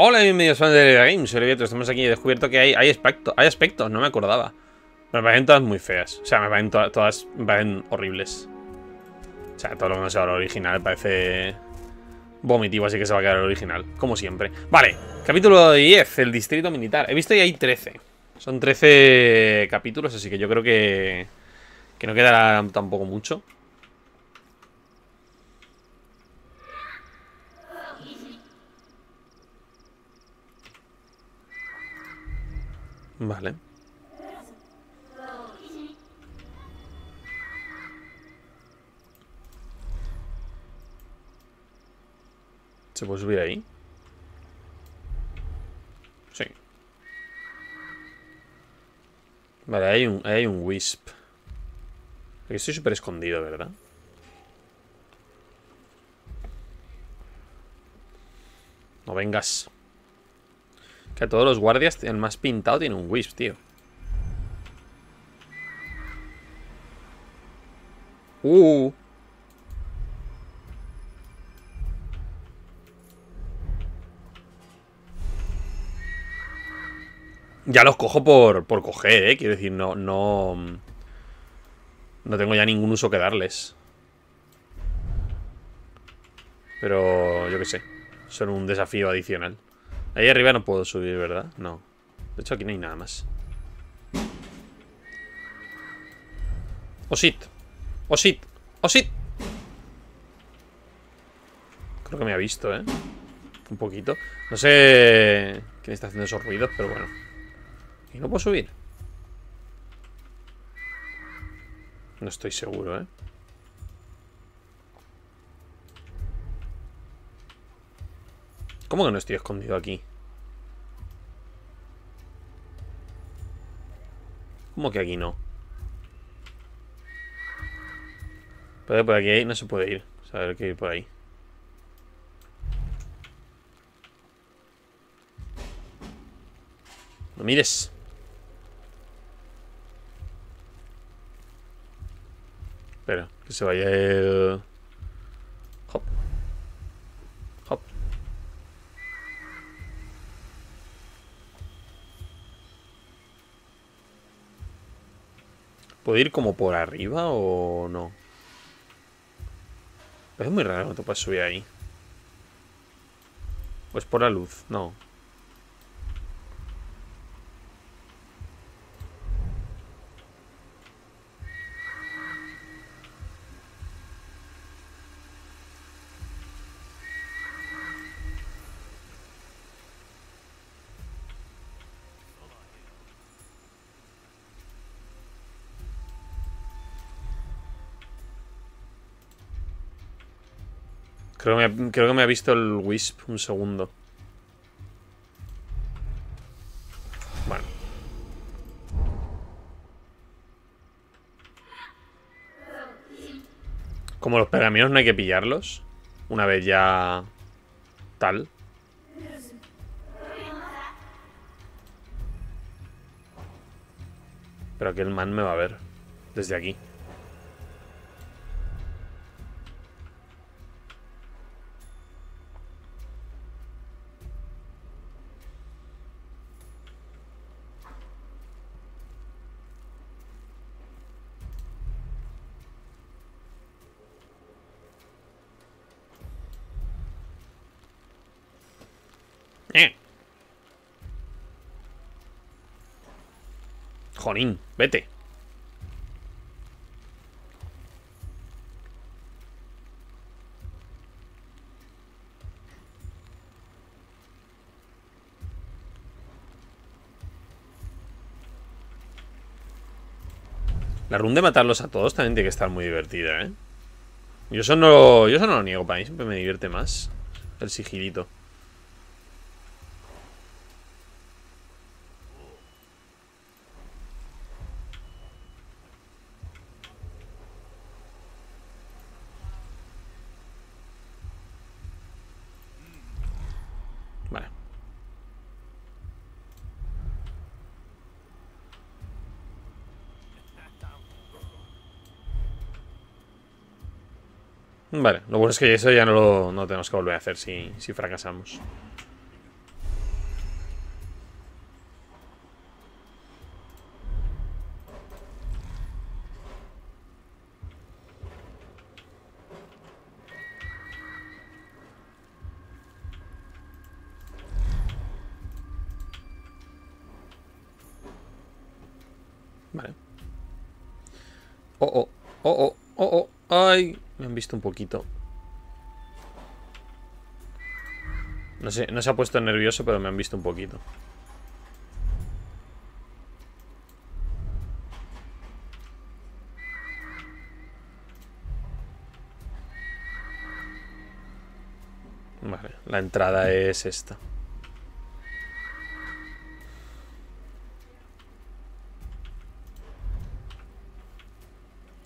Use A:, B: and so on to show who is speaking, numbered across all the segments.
A: Hola, bienvenidos a de Games, soy Vieto, estamos aquí y he descubierto que hay, hay, hay aspectos, no me acordaba. Me parecen todas muy feas, o sea, me parecen to todas me parecen horribles. O sea, todo lo que no sea lo original parece vomitivo, así que se va a quedar el original, como siempre. Vale, capítulo 10, el distrito militar. He visto que hay 13. Son 13 capítulos, así que yo creo que, que no quedará tampoco mucho. Vale. ¿Se puede subir ahí? Sí. Vale, hay un, hay un Wisp. Estoy súper escondido, ¿verdad? No vengas. Que todos los guardias, el más pintado tiene un Wisp, tío. Uh. Ya los cojo por, por coger, eh. Quiero decir, no, no... No tengo ya ningún uso que darles. Pero yo qué sé. Son un desafío adicional. Ahí arriba no puedo subir, ¿verdad? No. De hecho, aquí no hay nada más. Osit. Osit. Osit. Creo que me ha visto, ¿eh? Un poquito. No sé quién está haciendo esos ruidos, pero bueno. Y no puedo subir. No estoy seguro, ¿eh? ¿Cómo que no estoy escondido aquí? ¿Cómo que aquí no? Pero por aquí no se puede ir. O sea, hay que ir por ahí. No mires. Espera, que se vaya el... ¿Puedo ir como por arriba o no? Es muy raro no te puedes subir ahí. ¿O es por la luz? No. Creo que, me, ha visto el Wisp un segundo. Bueno. Como los pergaminos no hay que pillarlos. Una vez ya... Tal. Pero aquí el man me va a ver. Desde aquí. Eh. Jonín, vete. La run de matarlos a todos también tiene que estar muy divertida, ¿eh? Yo eso no, yo eso no lo niego, para mí siempre me divierte más el sigilito. Vale. Vale, lo bueno es que eso ya no lo, no tenemos que volver a hacer si, si fracasamos. Un poquito. No sé, no se ha puesto nervioso, pero me han visto un poquito. Vale, la entrada es esta.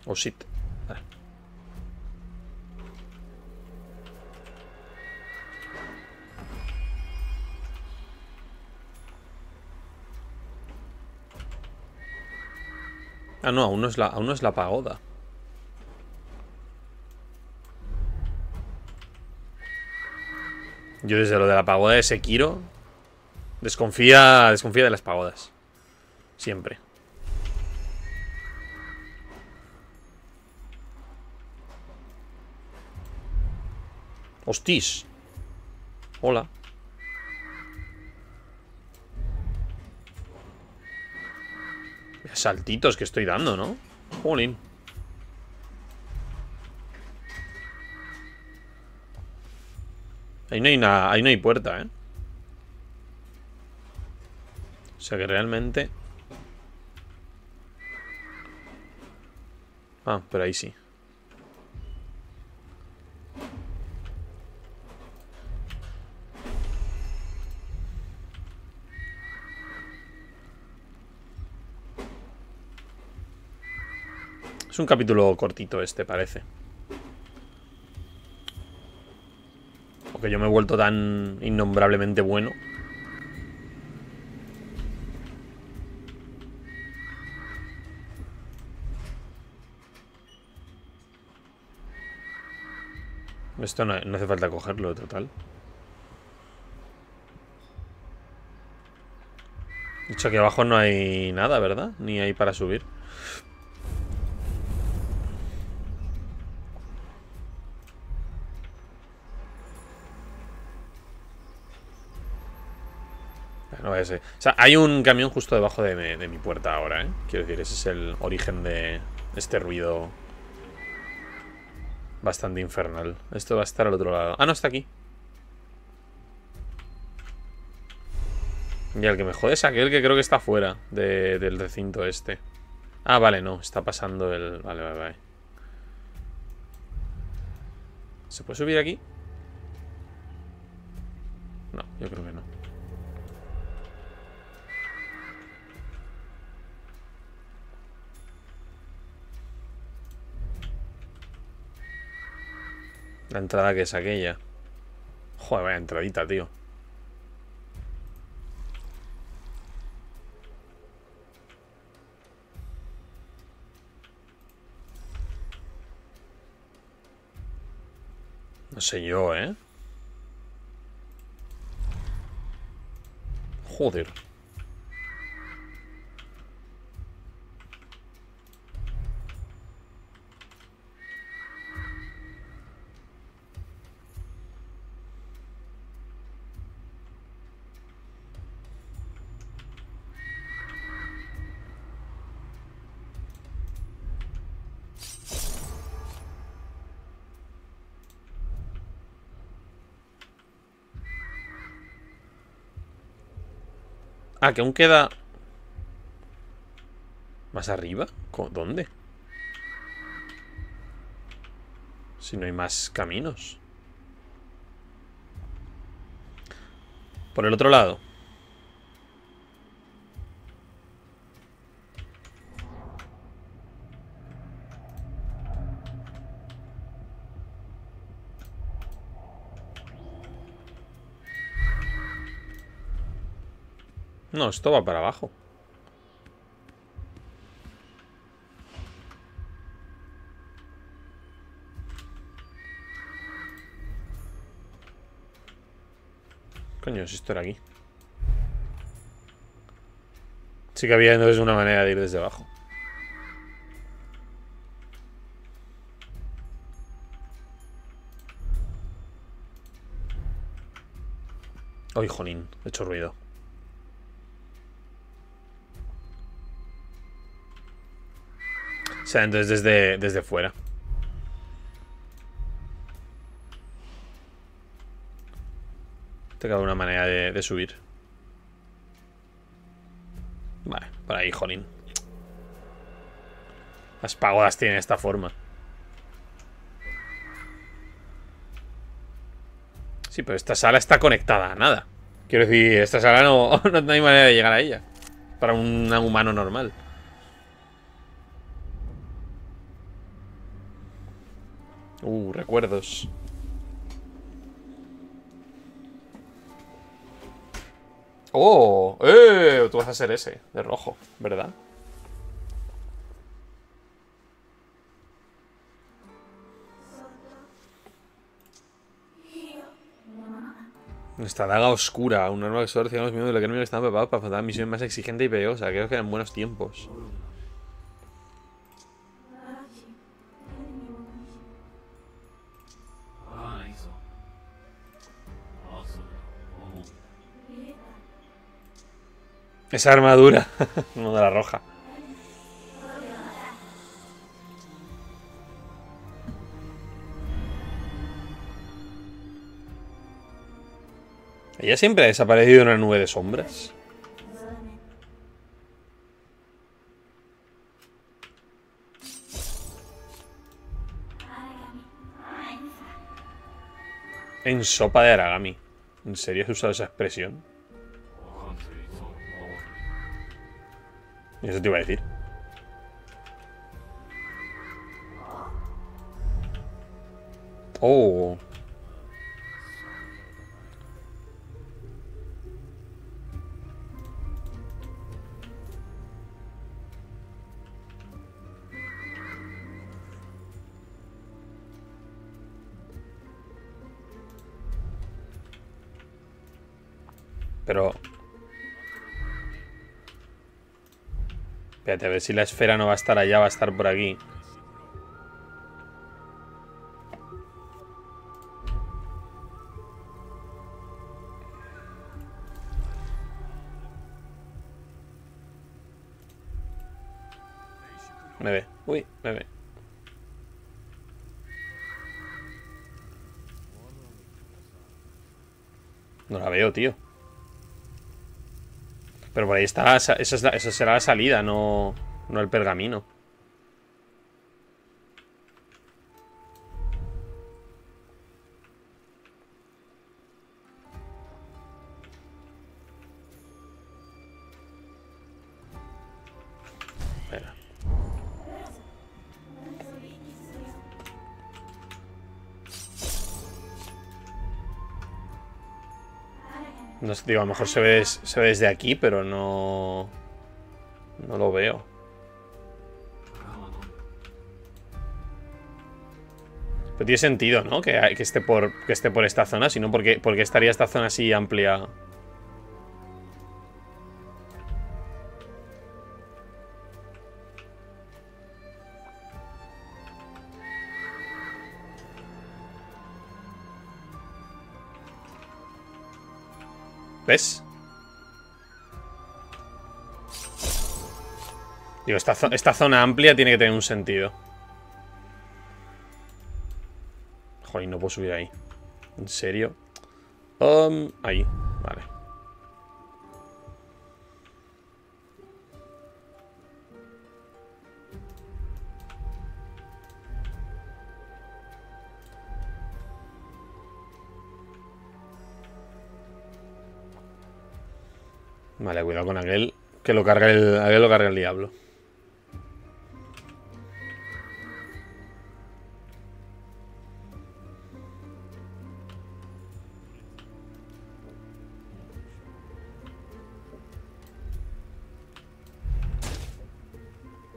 A: Oh shit. No, aún no es la, aún no es la pagoda. Yo desde lo de la pagoda de Sekiro desconfía, desconfía de las pagodas. Siempre. Hostis. Hola. Saltitos que estoy dando, ¿no? Jolín. Ahí no hay nada, ahí no hay puerta, ¿eh? O sea que realmente... Ah, pero ahí sí. Es un capítulo cortito este, parece. Porque yo me he vuelto tan innombrablemente bueno. Esto no, no hace falta cogerlo, total. De hecho, aquí abajo no hay nada, ¿verdad? Ni hay para subir. O sea, hay un camión justo debajo de mi, puerta ahora, ¿eh? Quiero decir, ese es el origen de este ruido bastante infernal. Esto va a estar al otro lado. Ah, no, está aquí. Y el que me jode es aquel que creo que está fuera del recinto este. Ah, vale, no. Está pasando el... Vale, vale, vale. ¿Se puede subir aquí? No, yo creo que no. La entrada que es aquella. Joder, vaya entradita, tío. No sé yo, ¿eh? Joder. Ah, que aún queda... ¿Más arriba? ¿Dónde? Si no hay más caminos. Por el otro lado. No, esto va para abajo. Coño, si esto era aquí. Sí que había entonces una manera de ir desde abajo. Ay, jonín, he hecho ruido. Entonces desde, desde fuera. Tengo una manera de, de subir. Vale, por ahí, jolín. Las pagodas tienen esta forma. Sí, pero esta sala está conectada a nada. Quiero decir, esta sala no, no hay manera de llegar a ella. Para un humano normal. Uh, recuerdos. ¡Oh! ¡Eh! Tú vas a ser ese, de rojo, ¿verdad? Esta daga oscura, un arma que solo recibimos miedo de lo que no estaba preparado para afrontar misión más exigente y peligrosa. Creo que eran buenos tiempos. Esa armadura, no de la roja. Ella siempre ha desaparecido en una nube de sombras. En sopa de Aragami. ¿En serio has usado esa expresión? Eso te iba a decir. Oh. Pero... Espérate, a ver si la esfera no va a estar allá, va a estar por aquí. Me ve. Uy, me ve. No la veo, tío. Pero por ahí está, esa, esa será la salida, no, no el pergamino. Digo, a lo mejor se ve, se ve desde aquí, pero no... No lo veo. Pero tiene sentido, ¿no? Que, que, esté, por, que esté por esta zona, sino porque, porque estaría esta zona así amplia... Digo, esta, esta zona amplia tiene que tener un sentido. Joder, no puedo subir ahí. ¿En serio? Um, ahí, vale. Vale, cuidado con aquel. Que lo carga el. Aquel lo carga el diablo.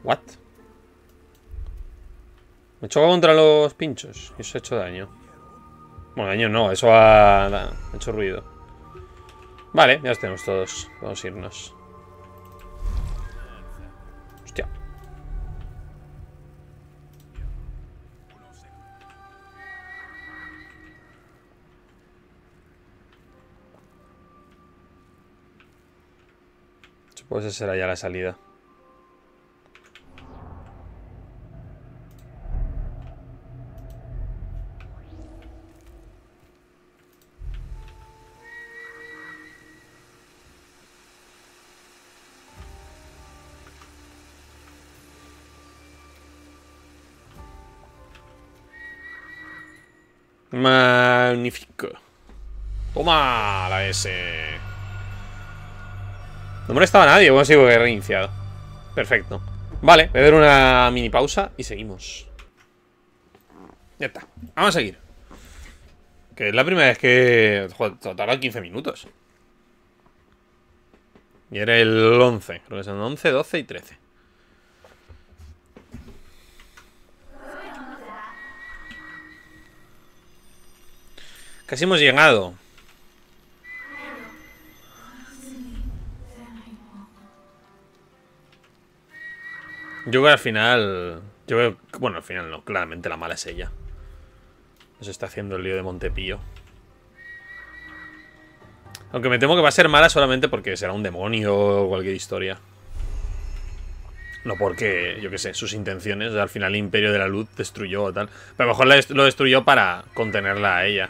A: What? Me choca contra los pinchos y eso ha hecho daño. Bueno, daño no, eso ha hecho ruido. Vale, ya los tenemos todos. Vamos a irnos. Hostia. Supongo que esa será ya la salida. Toma la S. No molestaba a nadie, bueno, sigo que he reiniciado. Perfecto. Vale, voy a dar una mini pausa y seguimos. Ya está. Vamos a seguir. Que es la primera vez que... Joder, tarda 15 minutos. Y era el 11. Creo que son 11, 12 y 13. Casi hemos llegado. Yo creo que al final... Yo creo, bueno, al final no, claramente la mala es ella. Nos está haciendo el lío de Montepío. Aunque me temo que va a ser mala solamente porque será un demonio o cualquier historia. No porque, yo qué sé, sus intenciones. al final el Imperio de la Luz destruyó o tal. Pero a lo mejor lo destruyó para contenerla a ella.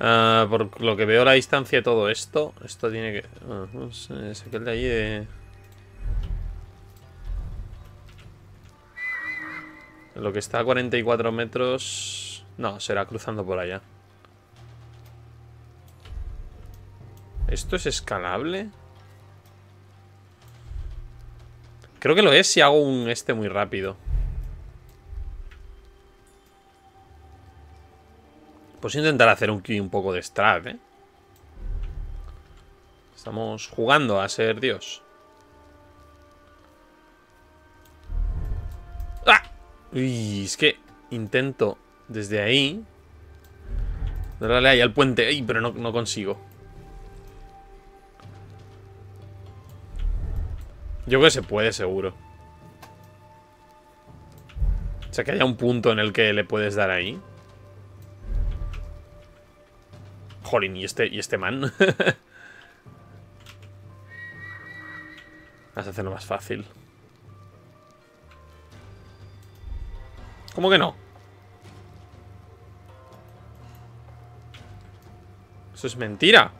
A: Ah, por lo que veo la distancia de todo esto, esto tiene que... Uh, no sé, de ahí de... Lo que está a 44 metros... No, será cruzando por allá. ¿Esto es escalable? Creo que lo es si hago un este muy rápido. Pues intentar hacer un, un poco de strat, ¿eh? Estamos jugando a ser Dios. Uy, es que intento desde ahí darle ahí al puente. Pero no, no consigo. Yo creo que se puede, seguro. O sea, que haya un punto en el que le puedes dar ahí. Jolín, ¿y este, y este man? Vas a hacerlo más fácil. ¿Cómo que no? Eso es mentira.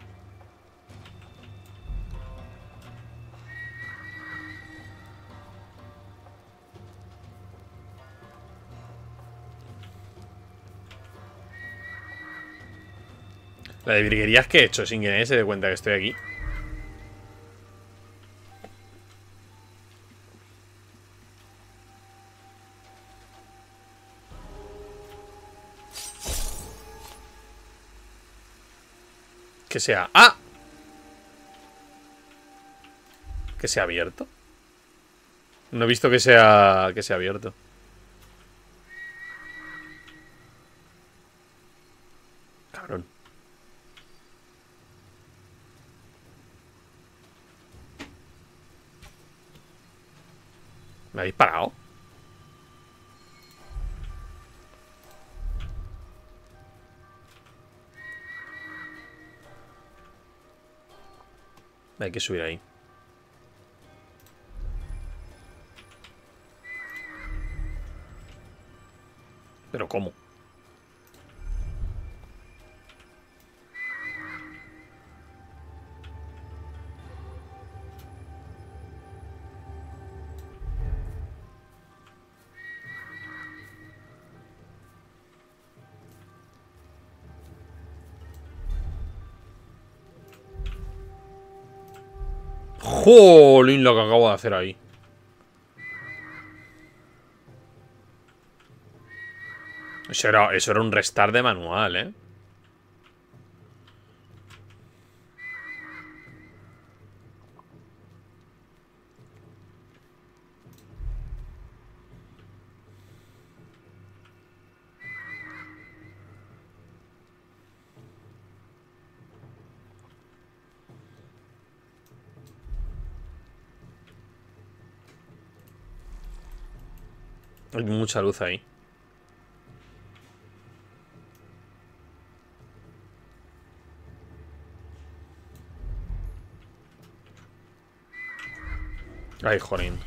A: La de virguerías que he hecho sin que se dé cuenta que estoy aquí. Que sea... ¡Ah! Que sea abierto. No he visto que sea... Que sea abierto. ¿Me ha disparado? Hay que subir ahí. ¿Pero cómo? ¡Jolín lo que acabo de hacer ahí! Eso era, eso era un restart de manual, ¿eh? Mucha luz ahí. Ay, jolín.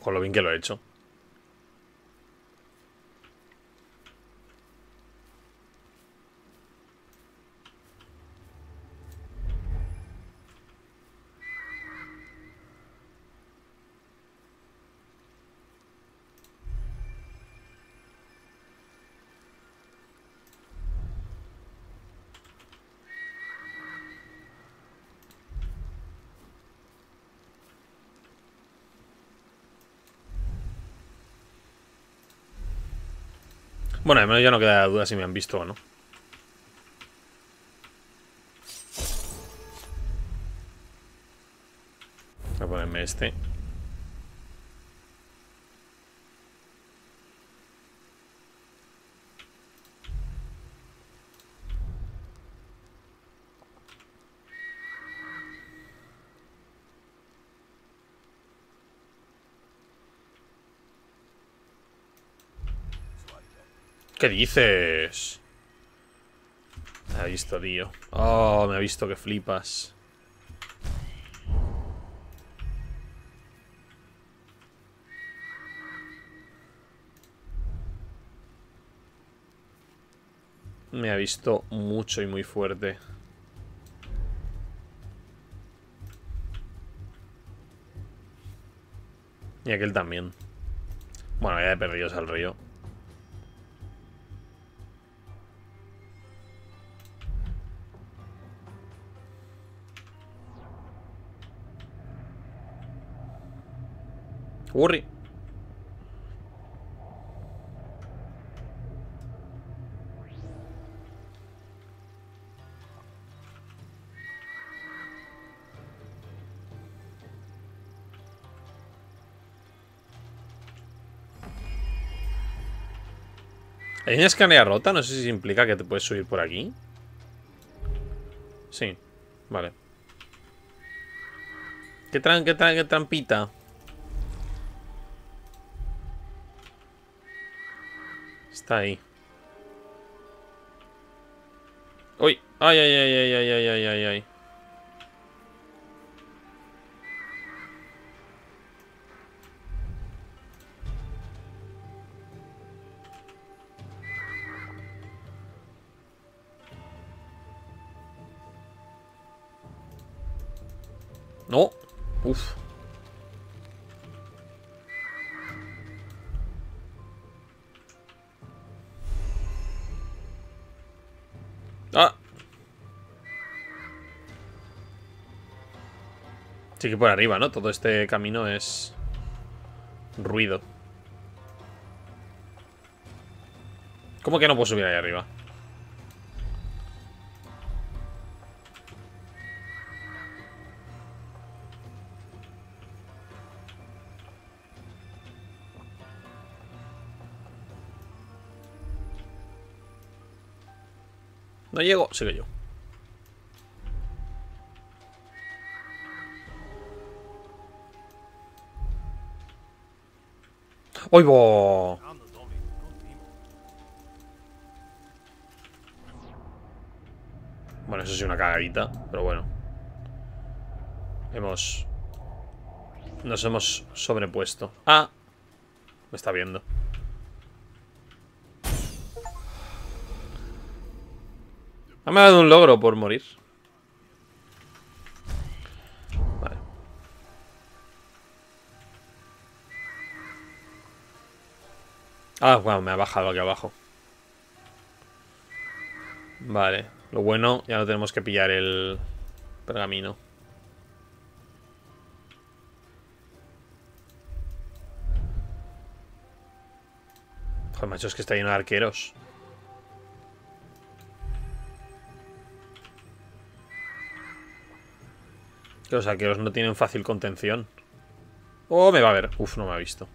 A: Con lo bien que lo he hecho. Bueno, al menos ya no queda duda si me han visto o no. Voy a ponerme este. ¿Qué dices? Me ha visto, tío. Oh, me ha visto que flipas. Me ha visto mucho y muy fuerte. Y aquel también. Bueno, ya he perdido al río. Urri. ¿Hay una escanea rota? No sé si implica que te puedes subir por aquí. Sí, vale. ¿Qué, tran qué, qué trampita? está ahí. ¡Uy! ¡Ay, ay, ay, ay, ay, ay, ay, ay! ay. No. Uf. Sí que por arriba, ¿no? Todo este camino es ruido. ¿Cómo que no puedo subir ahí arriba? No llego, sigue yo. ¡Oigo! Bueno, eso sí una cagadita, pero bueno. Hemos... Nos hemos sobrepuesto. Ah, me está viendo. Me ha dado un logro por morir. Ah, bueno, me ha bajado aquí abajo. Vale. Lo bueno, ya no tenemos que pillar el pergamino. Joder, macho, es que está lleno de arqueros. Que los arqueros no tienen fácil contención. Oh, me va a ver. Uf, no me ha visto.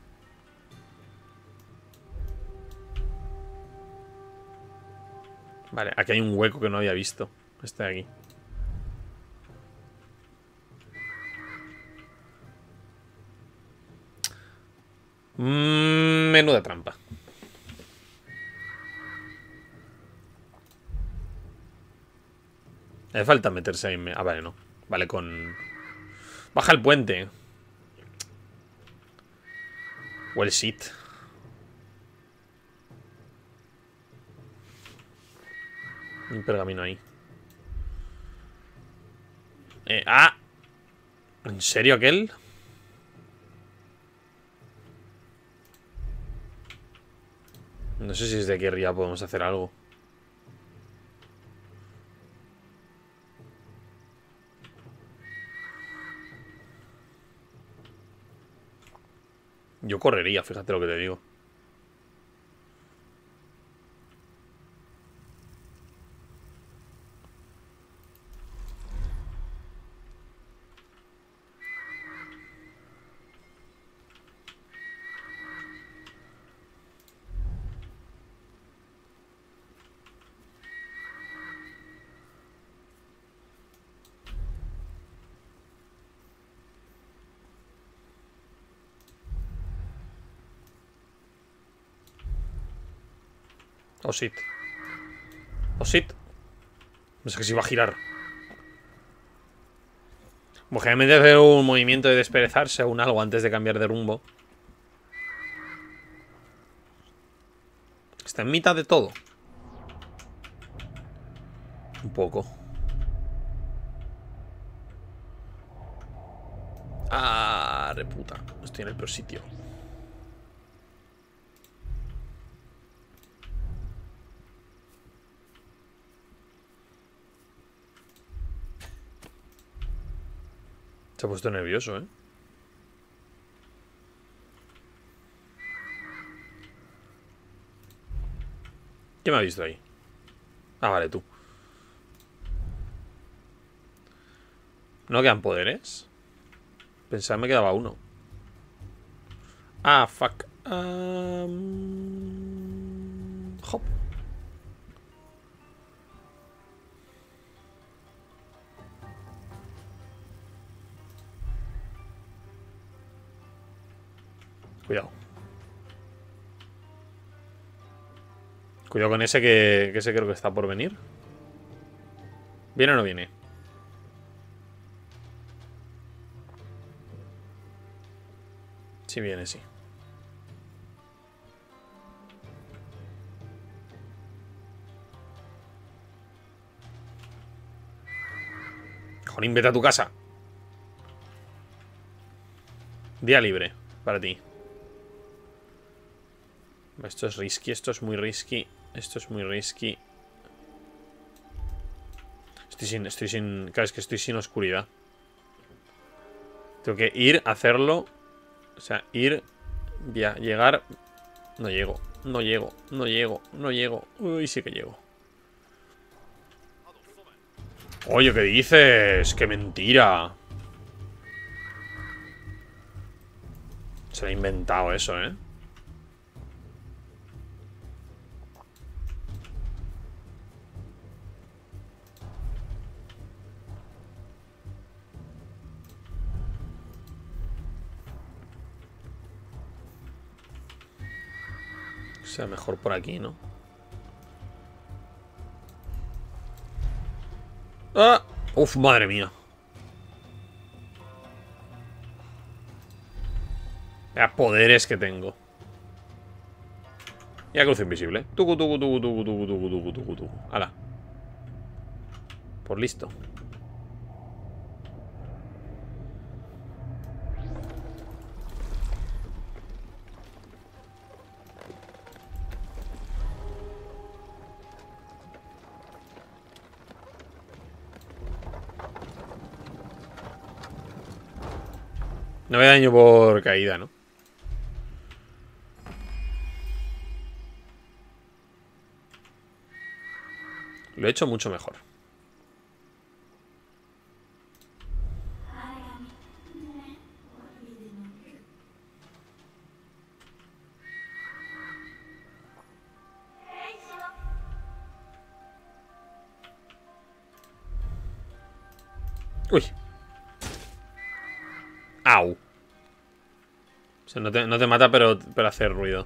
A: Vale, aquí hay un hueco que no había visto. Este de aquí. Mm, menuda trampa. Hace falta meterse ahí. Ah, vale, no. Vale, con... Baja el puente. Well shit. Un pergamino ahí. Eh, ¡Ah! ¿En serio aquel? No sé si desde aquí arriba podemos hacer algo. Yo correría, fíjate lo que te digo. Oh, shit. Oh, shit. No sé que si va a girar. Generalmente hacer un movimiento de desperezarse un algo antes de cambiar de rumbo. Está en mitad de todo. Un poco. Ah, reputa. Estoy en el peor sitio. Se ha puesto nervioso, ¿eh? ¿Qué me ha visto ahí? Ah, vale, tú. ¿No quedan poderes? Pensaba que me quedaba uno. Ah, fuck. Um... Cuidado. Cuidado con ese que, que ese creo que está por venir. ¿Viene o no viene? Sí viene, sí. Jonín, vete a tu casa. Día libre para ti. Esto es risky, esto es muy risky. Esto es muy risky. Estoy sin, estoy sin... Claro, es que estoy sin oscuridad. Tengo que ir, hacerlo. O sea, ir, ya, llegar. No llego, no llego, no llego, no llego. Uy, sí que llego. Oye, ¿qué dices? ¡Qué mentira! Se lo ha inventado eso, ¿eh? Sea mejor por aquí, ¿no? ¡Ah! Uf, madre mía. Vea poderes que tengo. Ya cruz invisible. Tucu, tucu, tucu, tucu, tucu, tucu, tucu, tucu, tucu. Hala. Por listo. No me daño por caída, ¿no? Lo he hecho mucho mejor. No te, no te mata, pero, pero hace ruido.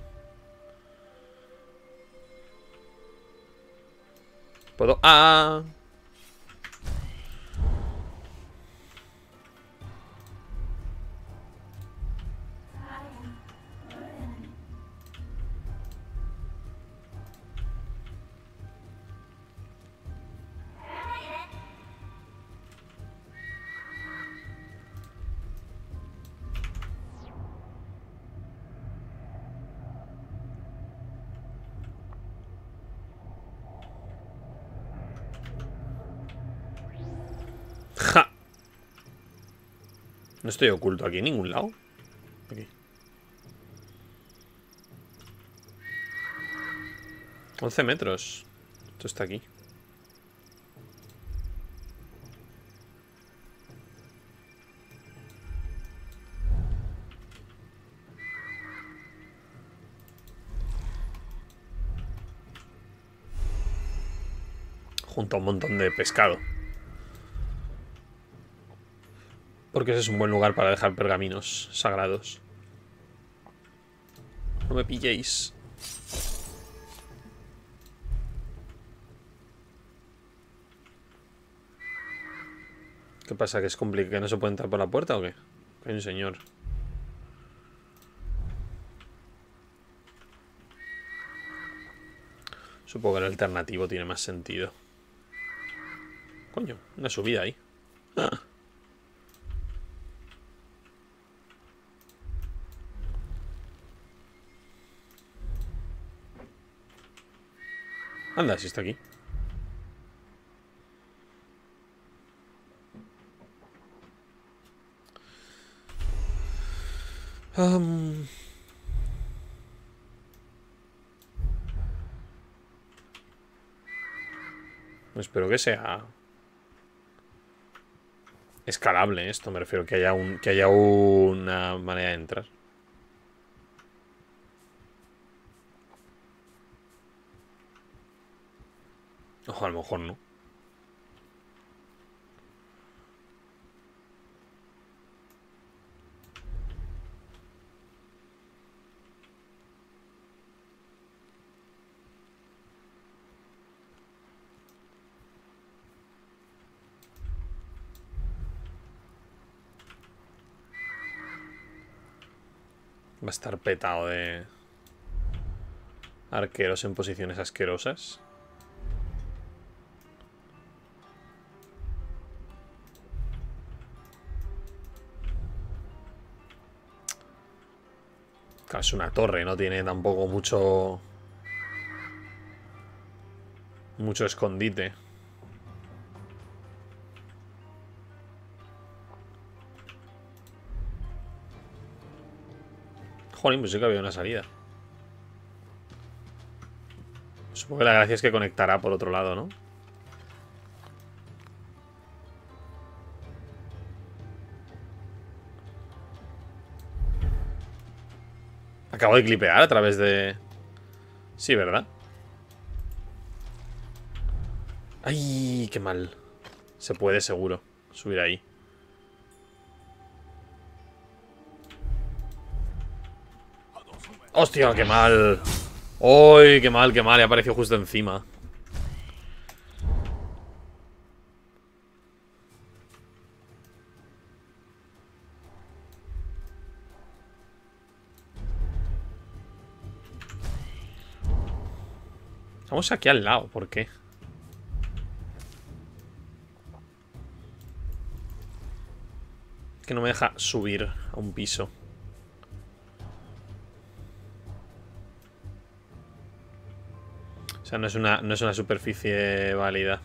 A: Puedo... ¡Ah! Estoy oculto aquí en ningún lado. Aquí. 11 metros. Esto está aquí. Junto a un montón de pescado. Porque ese es un buen lugar para dejar pergaminos sagrados. No me pilléis. ¿Qué pasa? ¿Que es complicado? ¿Que no se puede entrar por la puerta o qué? Hay un señor. Supongo que el alternativo tiene más sentido. Coño, una subida ahí. Ah. Anda, si está aquí. Espero que sea escalable esto, me refiero que haya un que haya una manera de entrar. A lo mejor no. Va a estar petado de arqueros en posiciones asquerosas. Es una torre, no tiene tampoco mucho... Mucho escondite. Joder, pues sí que había una salida. Supongo que la gracia es que conectará por otro lado, ¿no? Acabo de clipear a través de... Sí, ¿verdad? ¡Ay, qué mal! Se puede seguro subir ahí. ¡Hostia, qué mal! ¡Uy, qué mal, qué mal! Y apareció justo encima. Aquí al lado, ¿por qué? Que no me deja subir a un piso. sea, no es una, no es una superficie válida.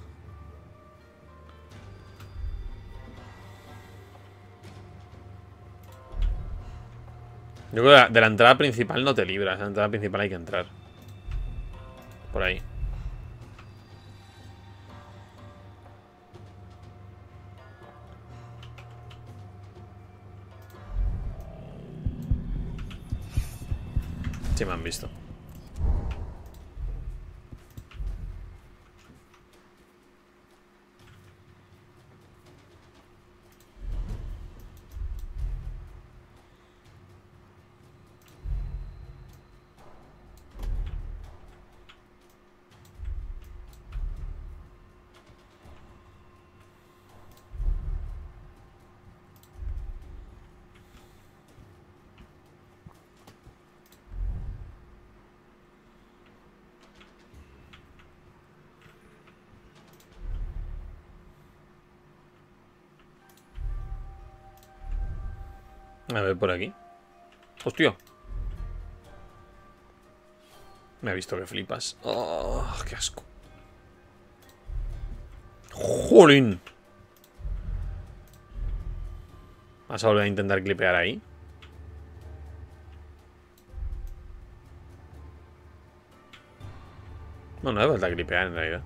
A: Yo creo que de la entrada principal no te libras. De la entrada principal hay que entrar. Por ahí. Sí me han visto. A ver, por aquí. Hostia. Me ha visto que flipas. Oh, qué asco. ¡Jolín! ¿Vas a volver a intentar clipear ahí? No, no hace falta clipear en realidad.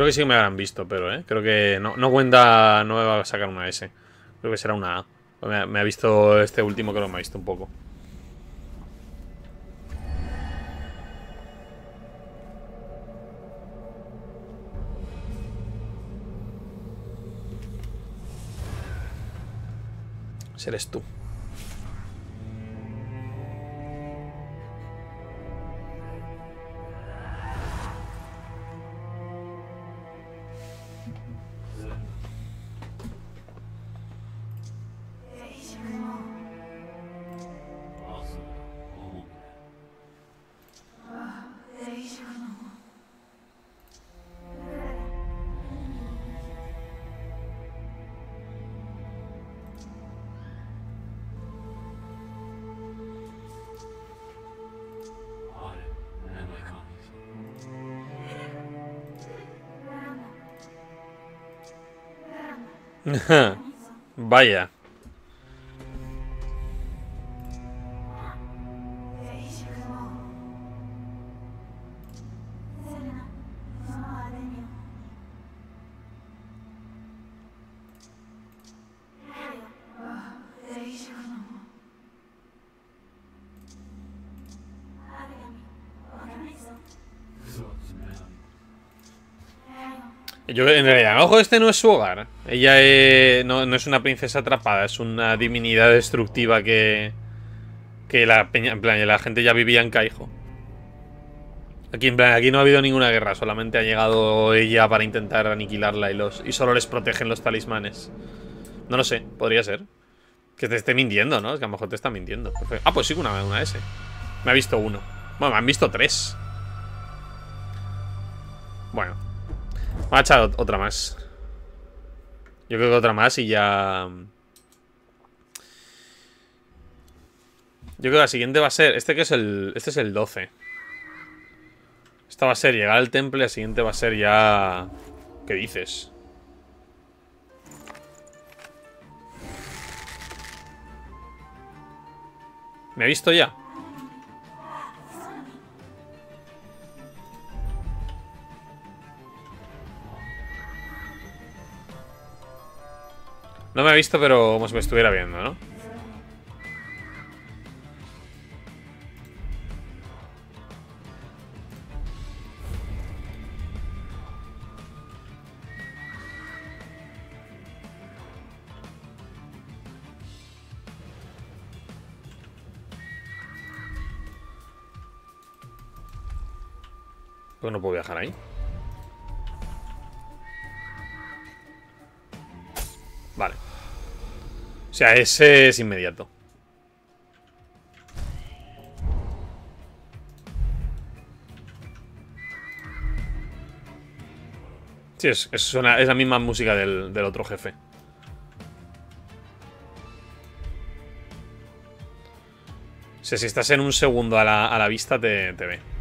A: Creo que sí me habrán visto, pero, ¿eh? Creo que no, cuenta, no me va a sacar una S. Creo que será una A. Me, ha visto este último, creo que me ha visto un poco. Seres tú. Vaya. Yo en ojo, este no es su hogar. Ella no, es una princesa atrapada, es una divinidad destructiva que. Que la, gente ya vivía en Caijo. Aquí no ha habido ninguna guerra, solamente ha llegado ella para intentar aniquilarla y, los, y solo les protegen los talismanes. No lo sé, podría ser. Que te esté mintiendo, ¿no? Es que a lo mejor te está mintiendo. Ah, pues sí, una, una S. Me ha visto uno. Bueno, me han visto tres. Bueno, Vamos a echar otra más. Yo creo que otra más y ya... Yo creo que la siguiente va a ser... Este que es el... Este es el 12. Esta va a ser llegar al temple. La siguiente va a ser ya... ¿Qué dices? ¿Me he visto ya? No me ha visto, pero como si me estuviera viendo, ¿no? Pues no puedo viajar ahí. Vale. O sea, ese es inmediato. Sí, es, es, la misma música del, otro jefe. O sea, si estás en un segundo a la, a la vista, te, te ve.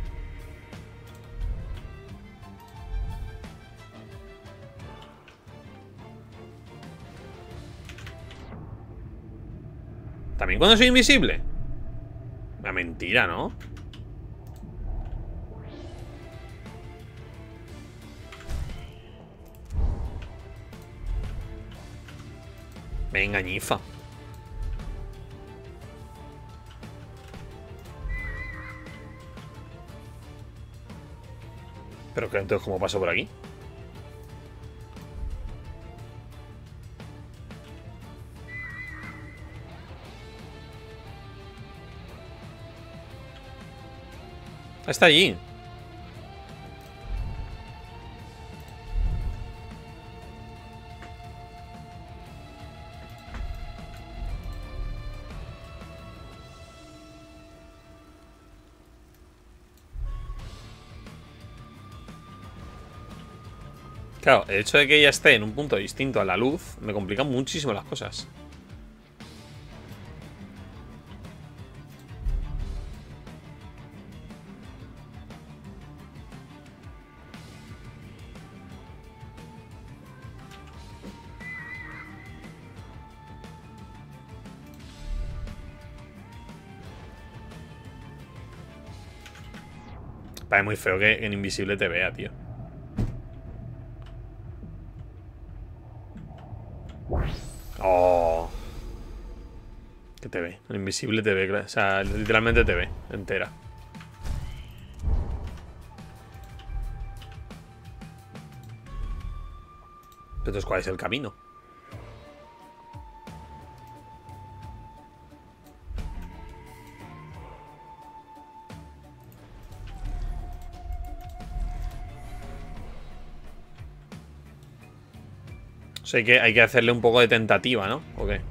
A: ¿También cuando soy invisible? Una mentira, ¿no? Venga, ñifa. Pero que entonces, ¿cómo paso por aquí? Está allí. Claro, el hecho de que ella esté en un punto distinto a la luz me complica muchísimo las cosas. muy feo que en invisible te vea, tío. Oh. Que te ve. El invisible te ve. O sea, literalmente te ve. Entera. Entonces, ¿cuál es el camino? O sea, que, hay que hacerle un poco de tentativa, ¿no? ¿O qué?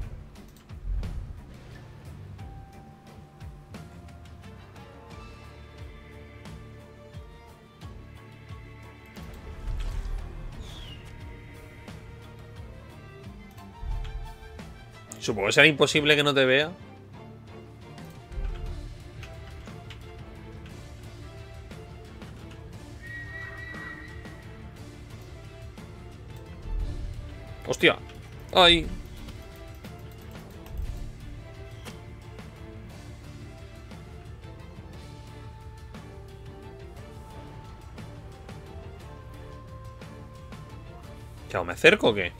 A: Supongo que será imposible que no te vea. ¡Ay! ¿Qué me acerco o qué?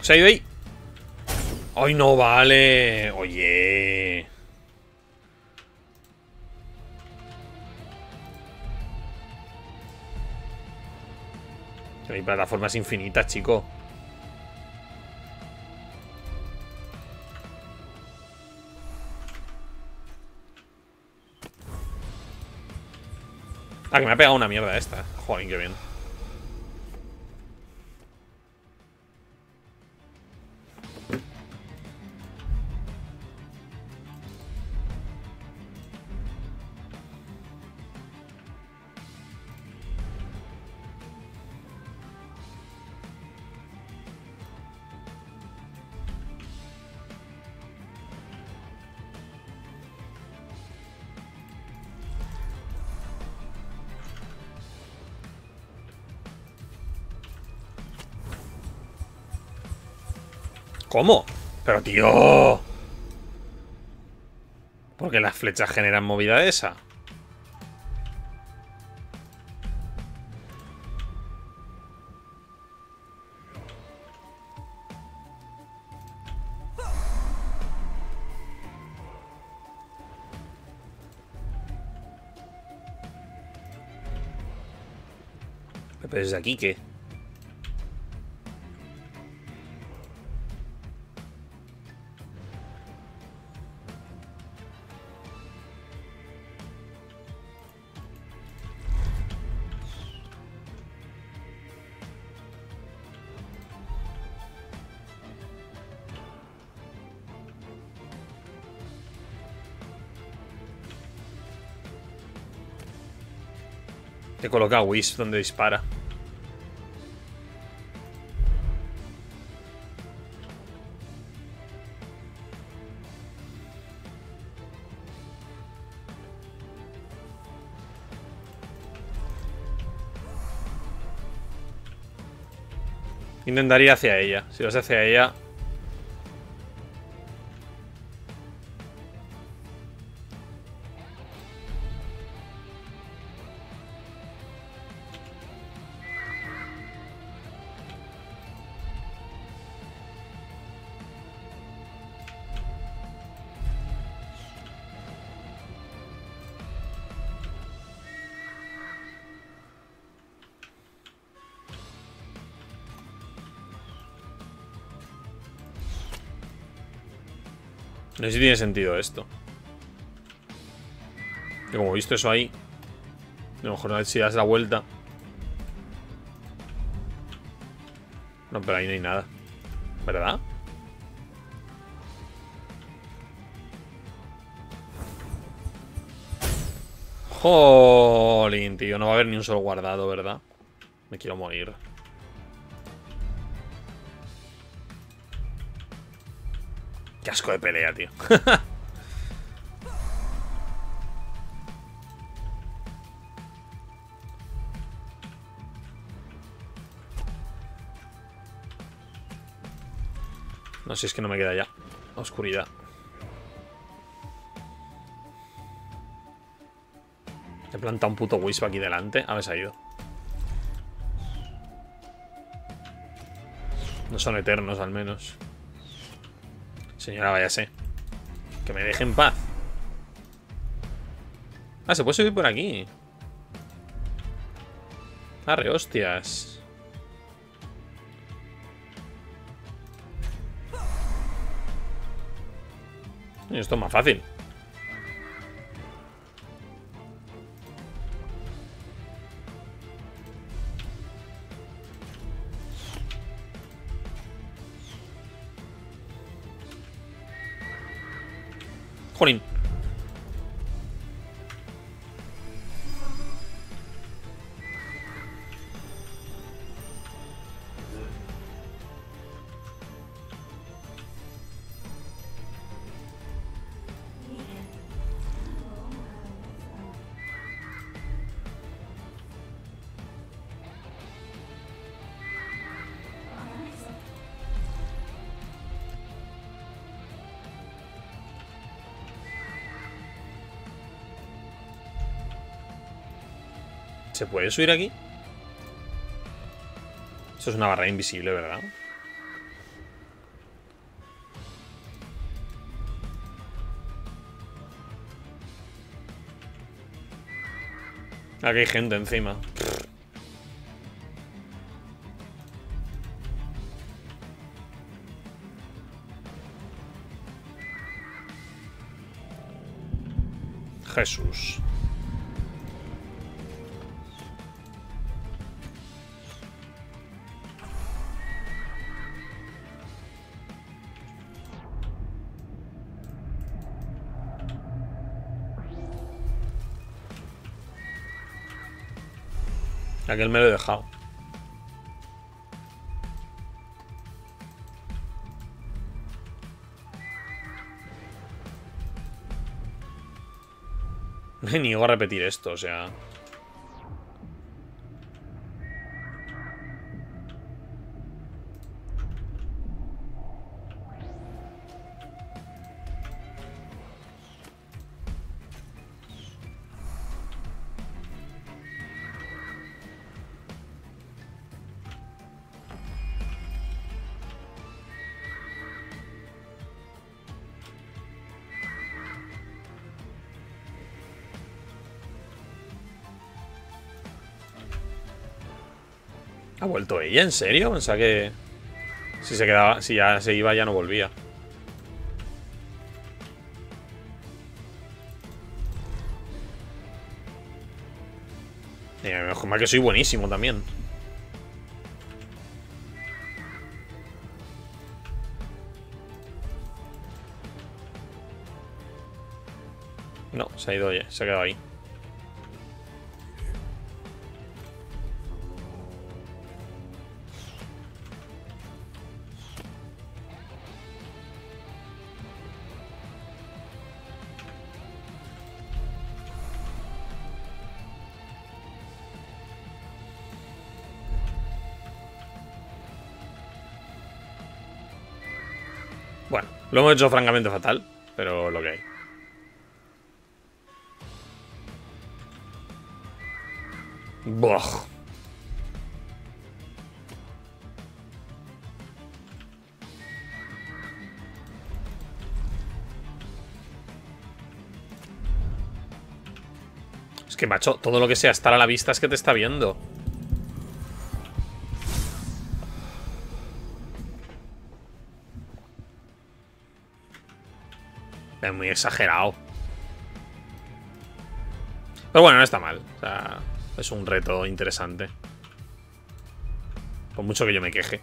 A: Se ha ido ahí. ¡Ay, no vale! Oye. Hay plataformas infinitas, chico. Ah, que me ha pegado una mierda esta. Joder, qué bien. ¿Cómo? Pero tío... ¿Por qué las flechas generan movida esa? Pero desde aquí, ¿qué? Te coloca Wish donde dispara. Intentaría hacia ella. Si vas hacia ella, No sé si tiene sentido esto. Como he visto eso ahí. A lo mejor si das la vuelta. No, pero ahí no hay nada. ¿Verdad? Jolín, tío. No va a haber ni un solo guardado, ¿verdad? Me quiero morir. Asco de pelea, tío. no sé, si es que no me queda ya. Oscuridad. He plantado un puto wisp aquí delante. A ver, se ha ido. No son eternos, al menos. Señora, váyase. Que me deje en paz. Ah, se puede subir por aquí. Arre, hostias. Esto es más fácil. ¿Se puede subir aquí? Eso es una barra invisible, ¿verdad? Aquí hay gente encima. Jesús. Aquel me lo he dejado. Me niego a repetir esto, o sea... ¿Ha vuelto ella? ¿En serio? Pensaba que... Si se quedaba... Si ya se iba ya no volvía. Eh, mejor mal que soy buenísimo también. No, se ha ido, se ha quedado ahí. Lo hemos hecho francamente fatal, pero lo que hay. Buah. Es que, macho, todo lo que sea estar a la vista es que te está viendo. Es muy exagerado. Pero bueno, no está mal. O sea, es un reto interesante. Por mucho que yo me queje.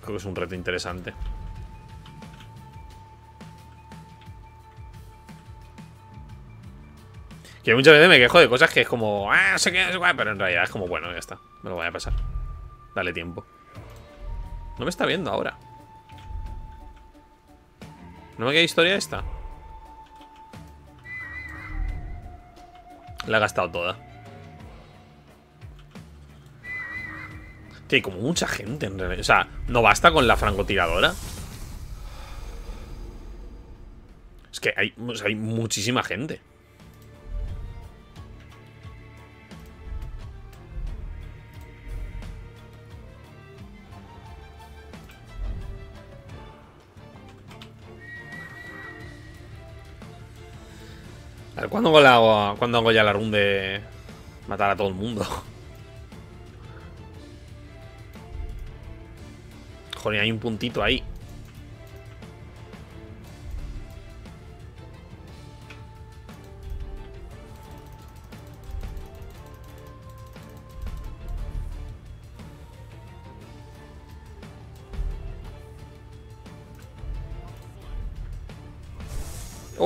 A: Creo que es un reto interesante. Que muchas veces me quejo de cosas que es como... Ah, sé qué, pero en realidad es como, bueno, ya está. Me lo voy a pasar. Dale tiempo. No me está viendo ahora. ¿No me queda historia esta? La ha gastado toda. Hay como mucha gente en realidad. O sea, ¿no basta con la francotiradora? Es que hay muchísima gente. ¿Cuándo hago, ¿cuándo hago ya la run de matar a todo el mundo? Joder, hay un puntito ahí.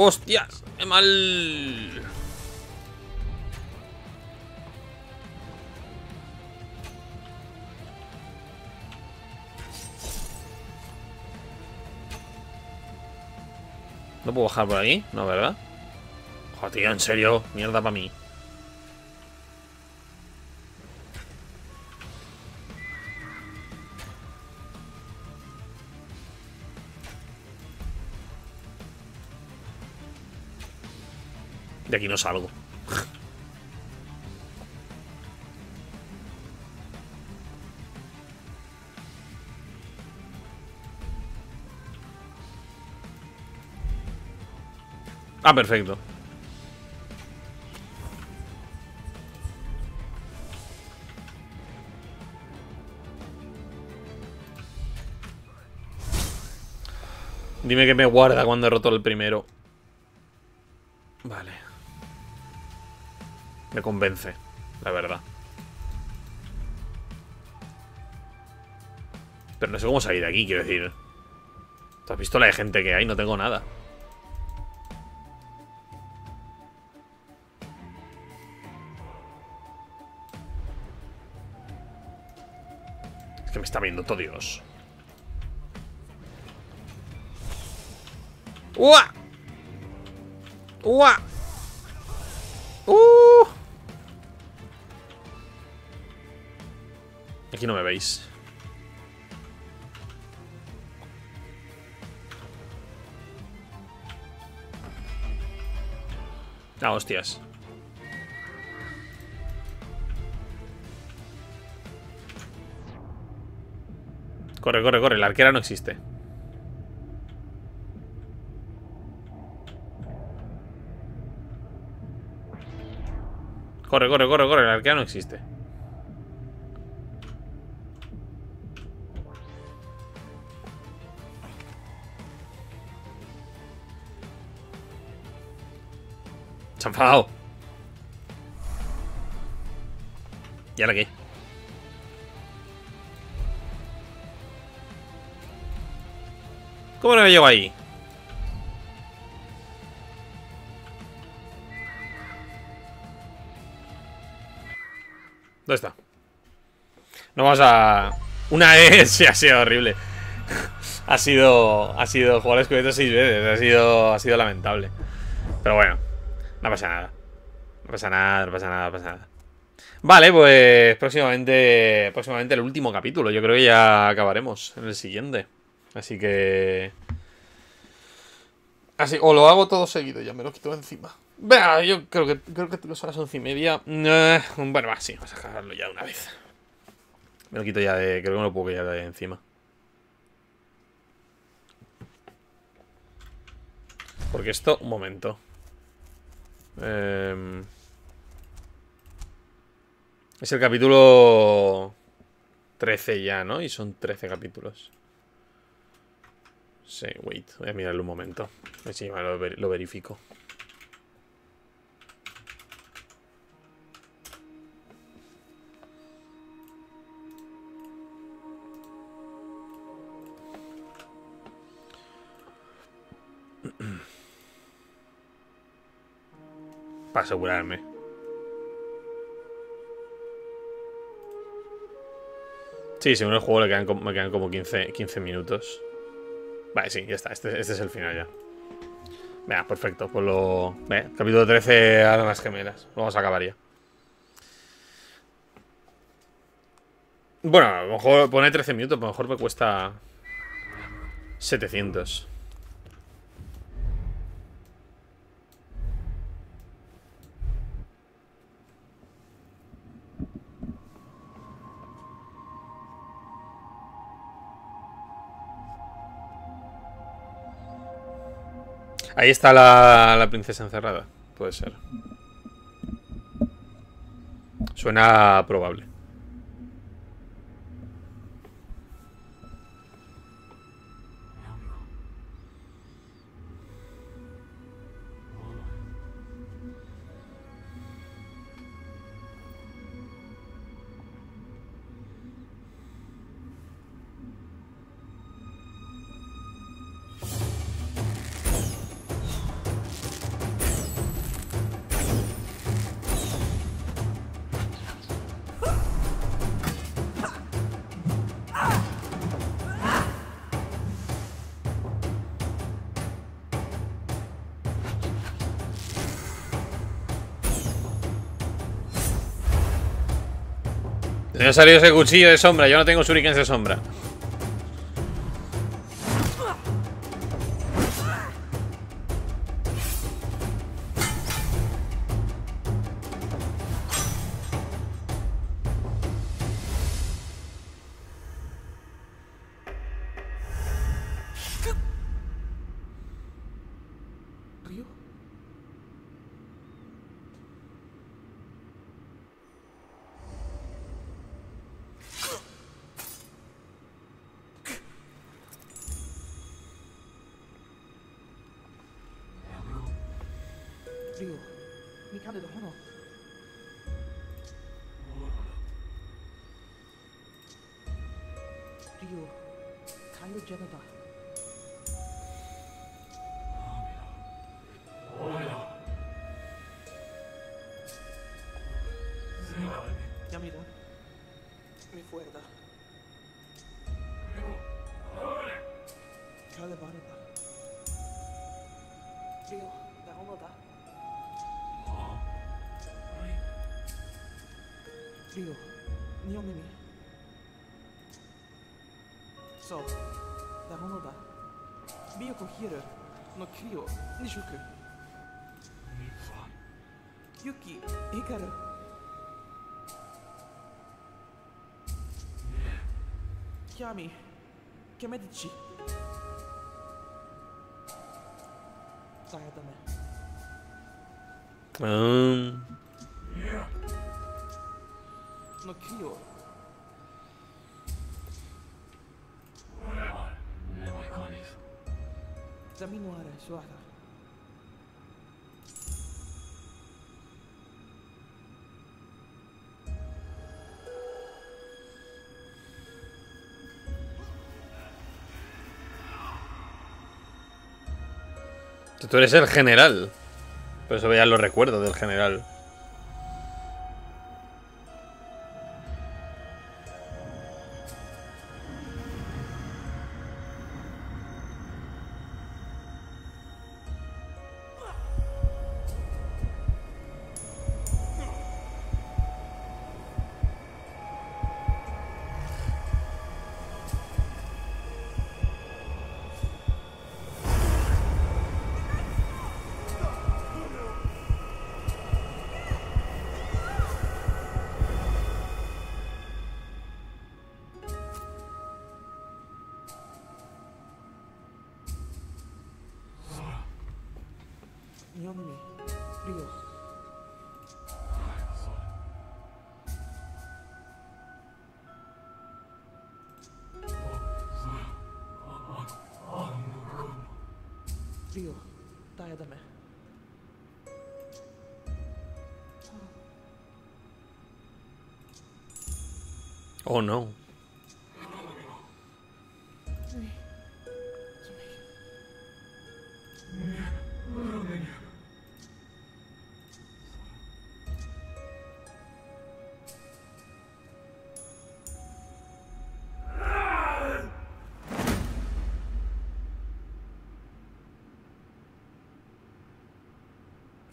A: ¡Hostias! ¡Qué mal! ¿No puedo bajar por ahí? No, ¿verdad? Joder, tío, en serio. Mierda para mí. De aquí no salgo. Ah, perfecto. Dime que me guarda cuando he roto el primero. Me convence, la verdad. Pero no sé cómo salir de aquí, quiero decir. ¿Tú has visto la de gente que hay? No tengo nada. Es que me está viendo todo Dios. ¡Uah! ¡Uah! ¡Uh! Aquí no me veis. Ah, hostias. Corre, corre, corre. La arquera no existe. Corre, corre, corre, corre. La arquera no existe. Enfadado. ¿Y ahora qué? ¿Cómo no me llevo ahí? ¿Dónde está? No vamos a... Una vez sí ha sido horrible. ha sido... Ha sido jugar escudeto seis veces. Ha sido... Ha sido lamentable. Pero bueno. No pasa nada. No pasa nada, no pasa nada, no pasa nada. Vale, pues próximamente, próximamente el último capítulo. Yo creo que ya acabaremos en el siguiente. Así que... Así, o lo hago todo seguido, ya me lo quito encima. Vea, yo creo que creo que las once y media. Eh, bueno, va, sí, vamos a acabarlo ya una vez. Me lo quito ya de. Creo que me lo puedo quitar de encima. Porque esto, un momento. Eh, es el capítulo 13 ya, ¿no? Y son 13 capítulos. Sí, wait. Voy a mirarlo un momento. Si lo, ver lo verifico. Para asegurarme. Sí, según el juego le quedan, me quedan como 15, 15 minutos. Vale, sí, ya está. Este, este, es el final ya. Venga, perfecto. Pues lo... Venga, capítulo 13, armas gemelas. Lo vamos a acabar ya. Bueno, a lo mejor pone 13 minutos, a lo mejor me cuesta 700. Ahí está la, princesa encerrada.
B: puede ser. Suena probable. Me ha salido ese cuchillo de sombra. Yo no tengo shurikens de sombra.
C: Che me dici? Dai da me.
B: Um,
C: No krio. Zaminuare, suara.
B: Tú eres el general. Por eso veía los recuerdos del general. No.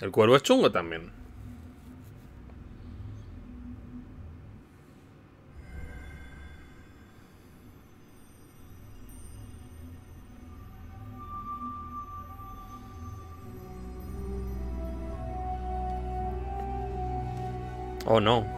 B: El cuervo es chungo también. Oh no.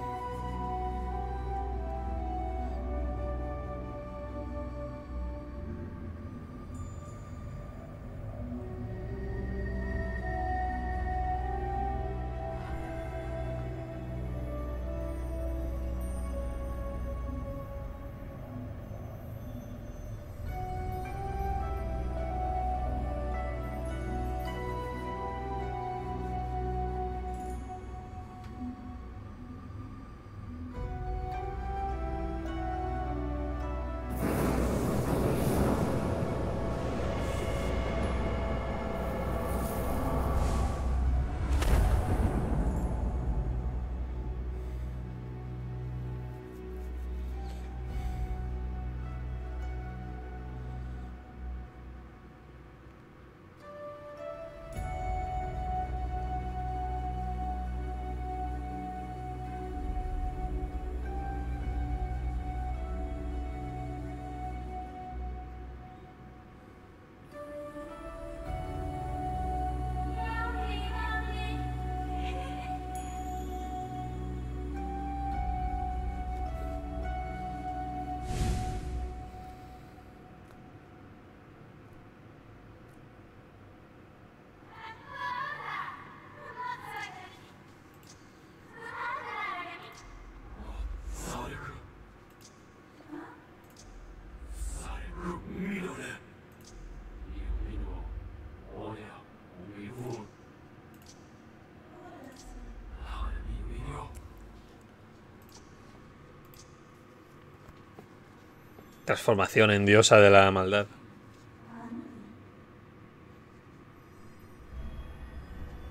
A: Transformación en diosa de la maldad.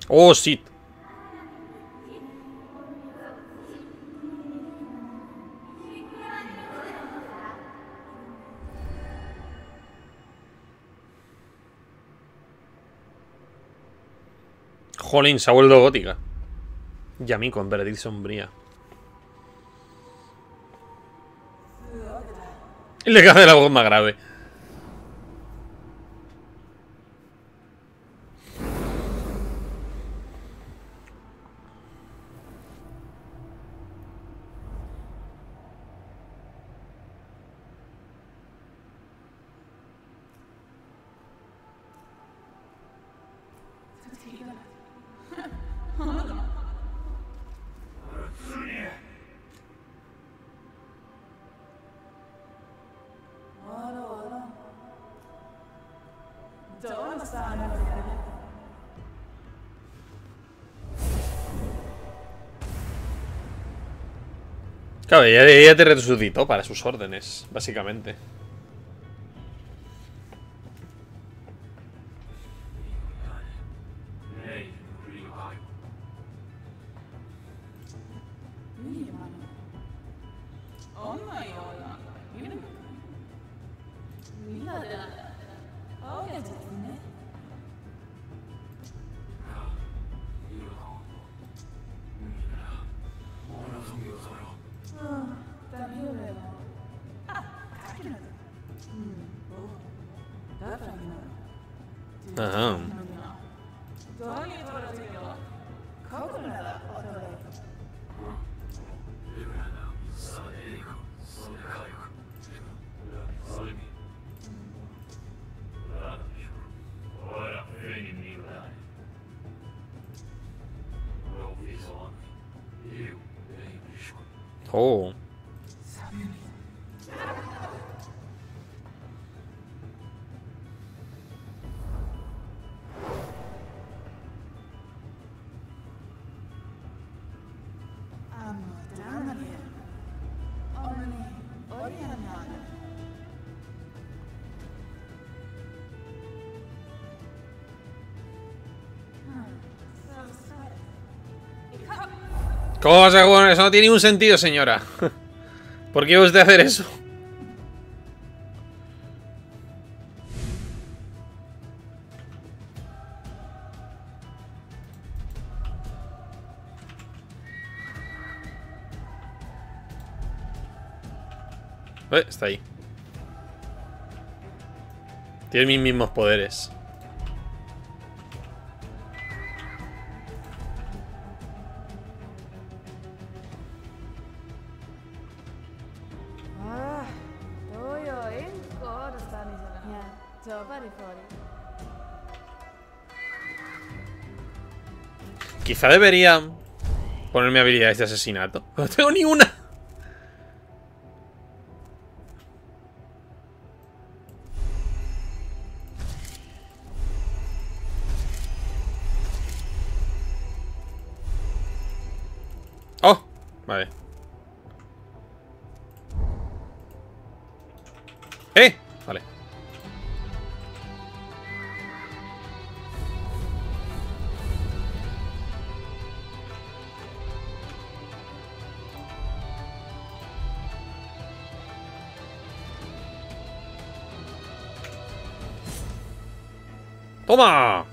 A: Oh, sí. Jolín, se ha vuelto gótica. Yamiko, emperatriz sombría. Le cae la voz más grave. Claro, ella, te resucitó para sus órdenes, básicamente. ¿Cómo vas a jugar? Eso no tiene ningún sentido, señora. ¿Por qué usted hacer eso? Eh, está ahí. Tiene mis mismos poderes. Quizá debería ponerme habilidades de asesinato. No tengo ni una. Oh, vale. ¡Toma!
D: だ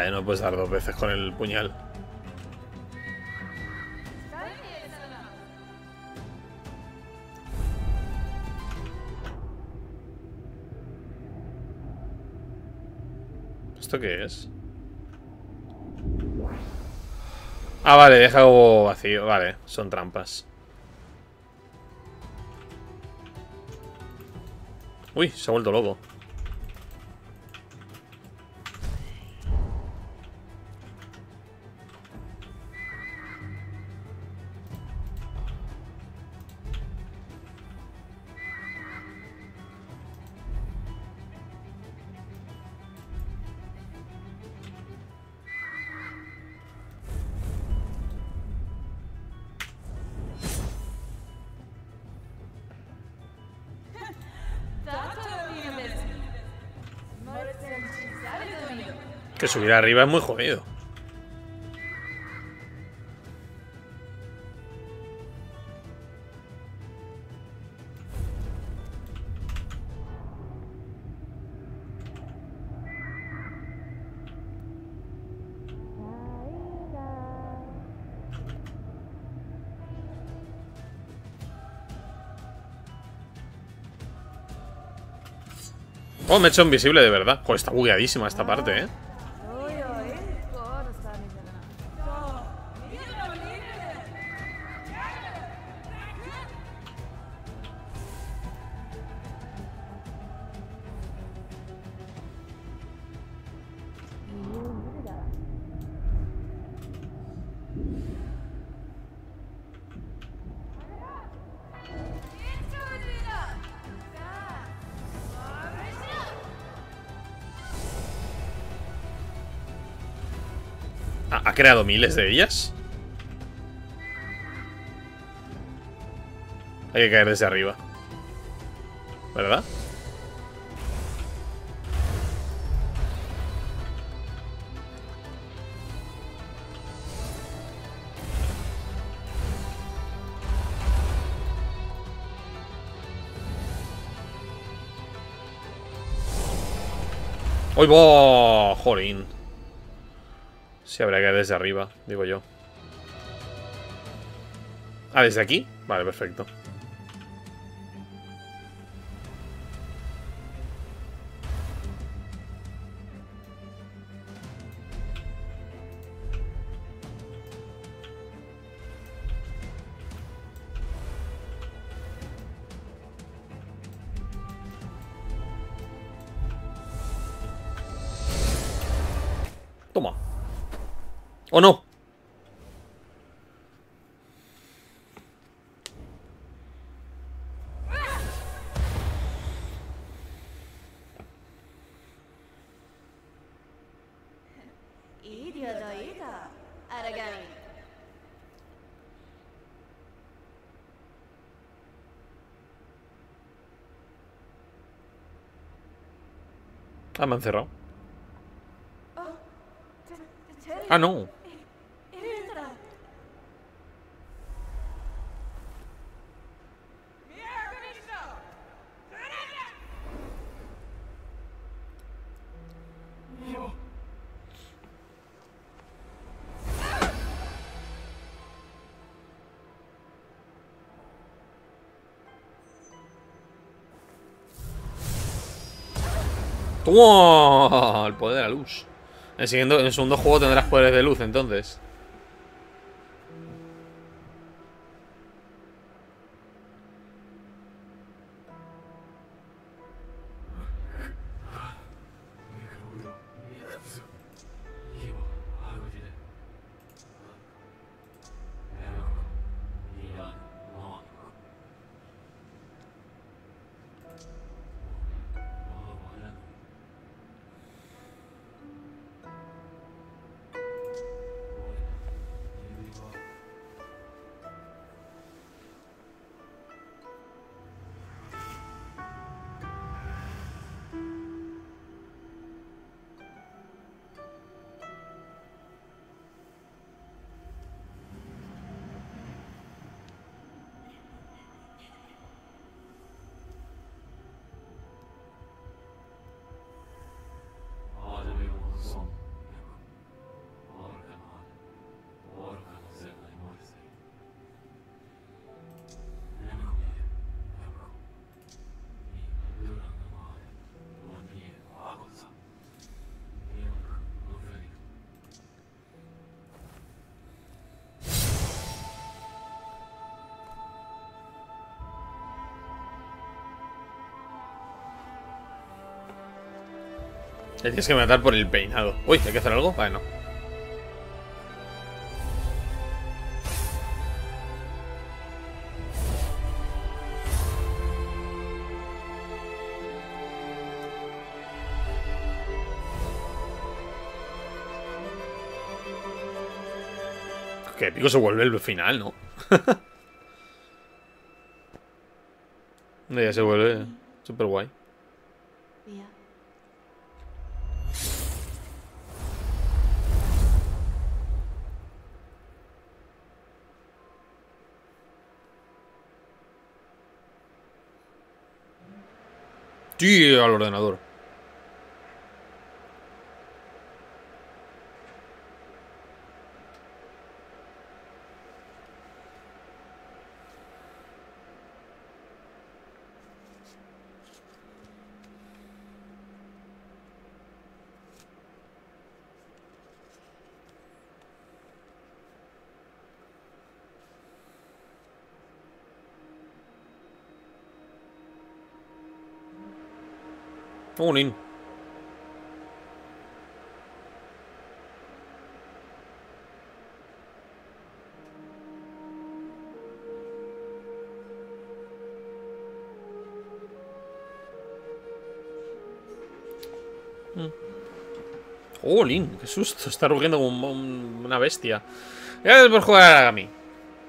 A: Vale, no puedes dar dos veces con el puñal. ¿Esto qué es? Ah, vale, deja algo vacío. Vale, son trampas. Uy, se ha vuelto loco. Que subir arriba es muy jodido. Oh, me he hecho invisible de verdad. Joder, está bugueadísima esta parte, ¿eh? Creado miles de ellas? Hay que caer desde arriba. ¿Verdad? ¡Uy, va! Jolín. Sí, habrá que desde arriba, digo yo. Ah, ¿desde aquí? Vale, perfecto. Ah, me han cerrado.
D: Te-
A: Ah, no. ¡Toma! El poder de la luz. El, siguiente, en el segundo juego tendrás poderes de luz, entonces. Le tienes que matar por el peinado. Uy, ¿hay que hacer algo? Vale, no. Qué épico se vuelve el final, ¿no? ya se vuelve súper guay.
D: Via.
A: Sí, al ordenador. Jolín. Jolín, qué susto. Está rugiendo como un- una bestia. Gracias por jugar a Agami.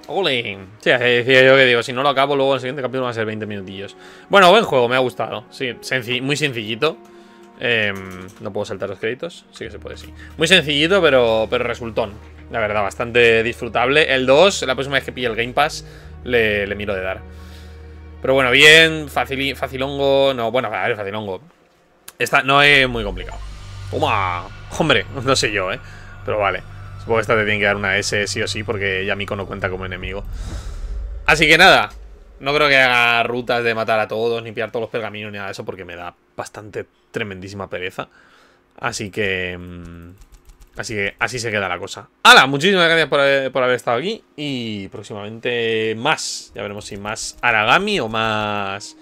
A: Jolín. Sí, decía yo que digo, si no lo acabo, luego el siguiente capítulo va a ser 20 minutillos. Bueno, buen juego, me ha gustado. Sí, muy sencillito. Em, no puedo saltar los créditos. Sí que se puede, sí. Muy sencillito, pero, pero resultón. La verdad, bastante disfrutable. El 2, la próxima vez que pille el Game Pass, le, le miro de dar. Pero bueno, bien, facili- facilongo. No, bueno, a ver, facilongo. Esta no es muy complicado. Toma. Hombre, no sé yo, ¿eh? Pero vale. Supongo que esta te tiene que dar una S sí o sí, porque ya Miko no cuenta como enemigo. Así que nada. No creo que haga rutas de matar a todos, ni pillar todos los pergaminos, ni nada de eso, porque me da bastante tremendísima pereza. Así que. mm, Así que así se queda la cosa. ¡Hala! Muchísimas gracias por por haber estado aquí. Y próximamente más. Ya veremos si más Aragami o más.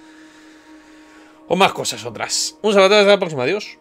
A: O más cosas otras. Un saludo, hasta la próxima. Adiós.